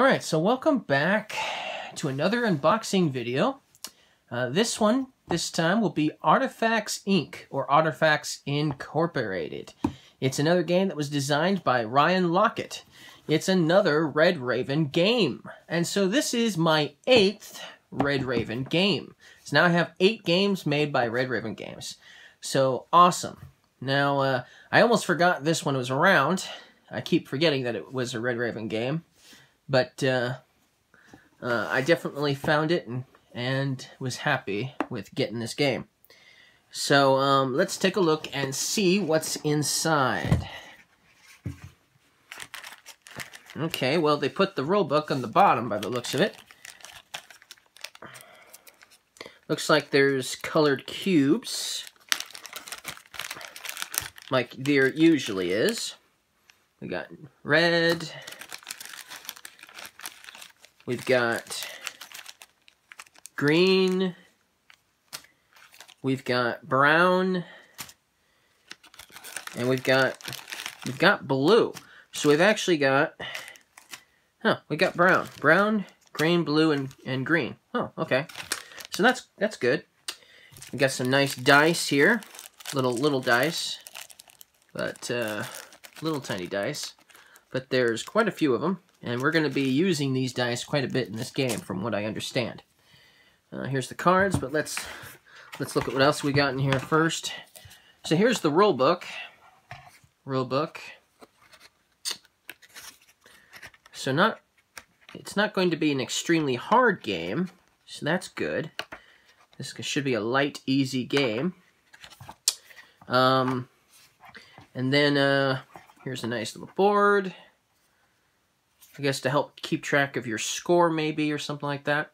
Alright, so welcome back to another unboxing video. Uh, this one, this time, will be Artifacts Inc. or Artifacts Incorporated. It's another game that was designed by Ryan Laukat. It's another Red Raven game. And so this is my eighth Red Raven game. So now I have eight games made by Red Raven Games. So awesome. Now, uh, I almost forgot this one was around. I keep forgetting that it was a Red Raven game. But uh, uh, I definitely found it and, and was happy with getting this game. So um, let's take a look and see what's inside. Okay, well, they put the rulebook on the bottom by the looks of it. Looks like there's colored cubes, like there usually is. We got red, We've got green. We've got brown. And we've got we've got blue. So we've actually got huh, we got brown. Brown, green, blue, and, and green. Oh, okay. So that's that's good. We got some nice dice here. Little little dice. But uh little tiny dice. But there's quite a few of them. And we're going to be using these dice quite a bit in this game, from what I understand. Uh, here's the cards, but let's let's look at what else we got in here first. So here's the rule book. Rule book. So not it's not going to be an extremely hard game, so that's good. This should be a light, easy game. Um, and then uh, here's a nice little board. I guess to help keep track of your score maybe or something like that.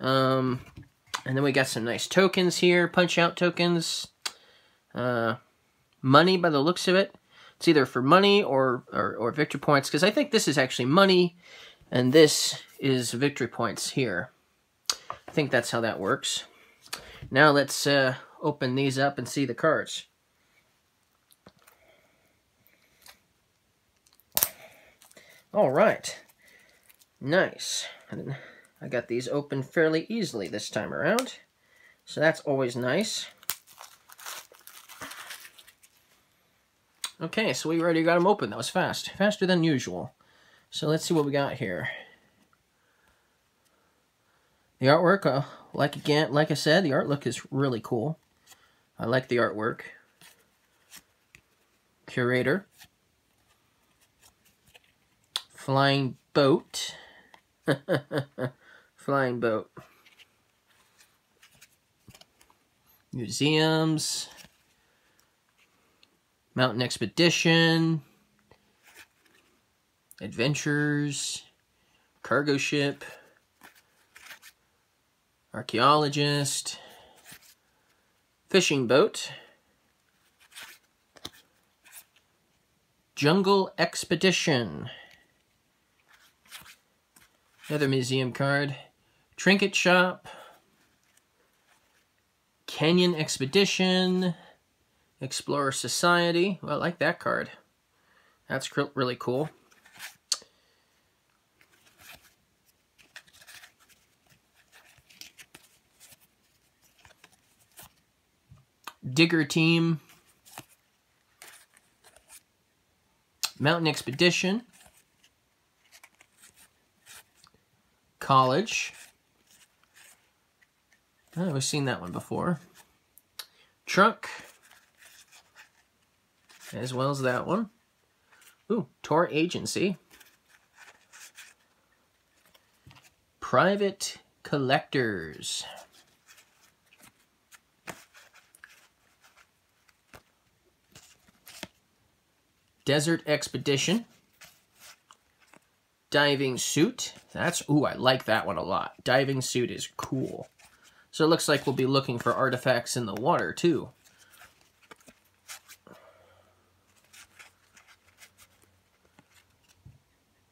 Um, and then we got some nice tokens here, punch out tokens. Uh, money by the looks of it. It's either for money or, or, or victory points, because I think this is actually money, and this is victory points here. I think that's how that works. Now let's uh, open these up and see the cards. All right. Nice. I got these open fairly easily this time around. So that's always nice. Okay, so we already got them open. That was fast. Faster than usual. So let's see what we got here. The artwork, uh, like again, like I said, the art look is really cool. I like the artwork. Curator. Flying boat. Flying boat. Museums. Mountain Expedition. Adventures. Cargo ship. Archaeologist. Fishing boat. Jungle Expedition. Another museum card. Trinket Shop. Canyon Expedition. Explorer Society. Well, I like that card. That's really cool. Digger Team. Mountain Expedition. College. Oh, we've seen that one before. Truck. As well as that one. Ooh, Tour Agency. Private Collectors. Desert Expedition diving suit. That's, ooh, I like that one a lot. Diving suit is cool. So it looks like we'll be looking for artifacts in the water, too.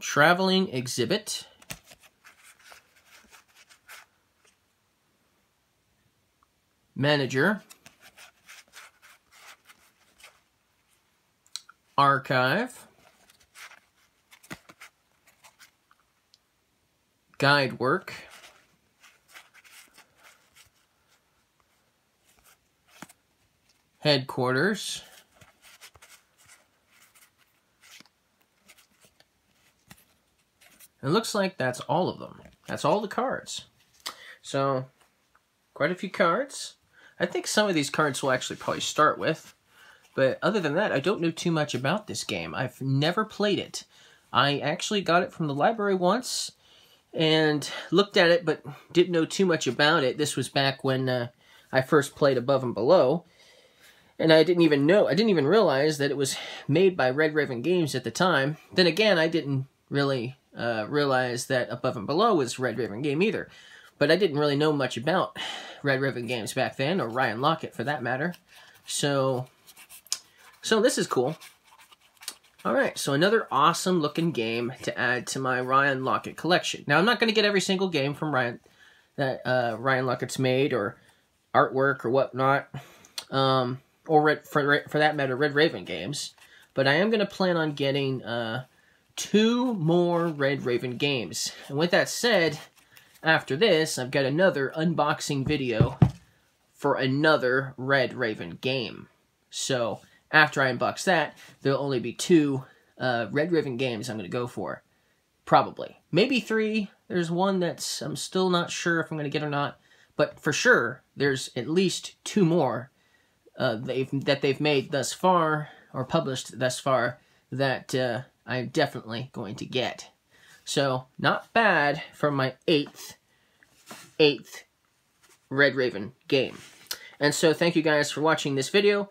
Traveling exhibit. Manager. Archive. Guide work. Headquarters. It looks like that's all of them. That's all the cards. So, quite a few cards. I think some of these cards will actually probably start with. But other than that, I don't know too much about this game. I've never played it. I actually got it from the library once and looked at it, but didn't know too much about it. This was back when uh, I first played Above and Below. And I didn't even know, I didn't even realize that it was made by Red Raven Games at the time. Then again, I didn't really uh, realize that Above and Below was Red Raven Game either. But I didn't really know much about Red Raven Games back then, or Ryan Laukat for that matter. So, so this is cool. Alright, so another awesome looking game to add to my Ryan Laukat collection. Now, I'm not going to get every single game from Ryan that uh, Ryan Laukat's made, or artwork, or whatnot, um, or Red, for, for that matter, Red Raven games. But I am going to plan on getting uh, two more Red Raven games. And with that said, after this, I've got another unboxing video for another Red Raven game. So, after I unbox that, there'll only be two uh, Red Raven games I'm going to go for. Probably. Maybe three. There's one that's I'm still not sure if I'm going to get or not. But for sure, there's at least two more uh, they've, that they've made thus far, or published thus far, that uh, I'm definitely going to get. So, not bad for my eighth, eighth Red Raven game. And so, thank you guys for watching this video,